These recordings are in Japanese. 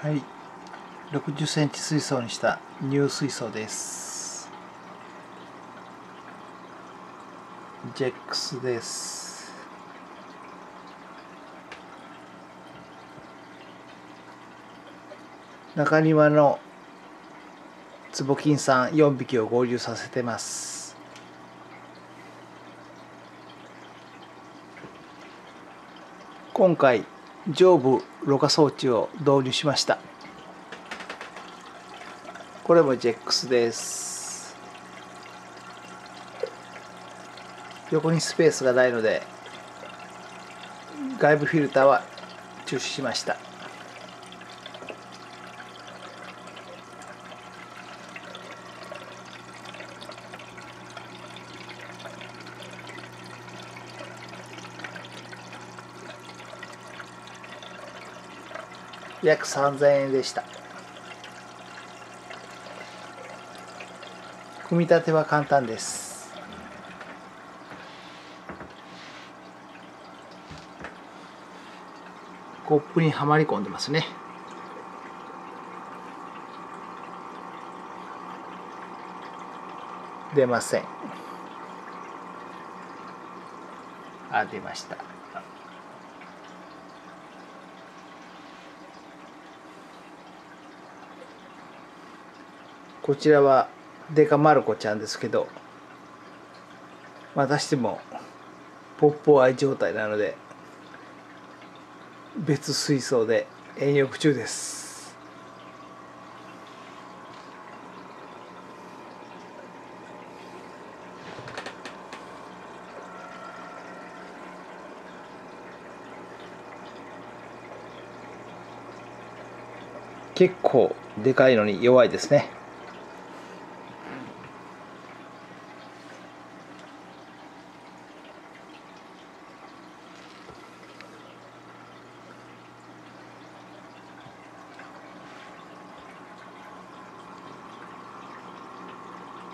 はい。60センチ水槽にした乳水槽です。ジェックスです。中庭の坪金さん4匹を合流させてます。今回上部ろ過装置を導入しました。これも JX です。横にスペースがないので外部フィルターは中止しました。約3000円でした。組み立ては簡単です。コップにはまり込んでますね。出ません。あ出ました。こちらはデカマルコちゃんですけどまたしてもポッポアイ状態なので別水槽で遠浴中です。結構でかいのに弱いですね。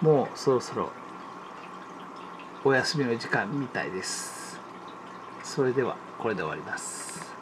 もうそろそろお休みの時間みたいです。それではこれで終わります。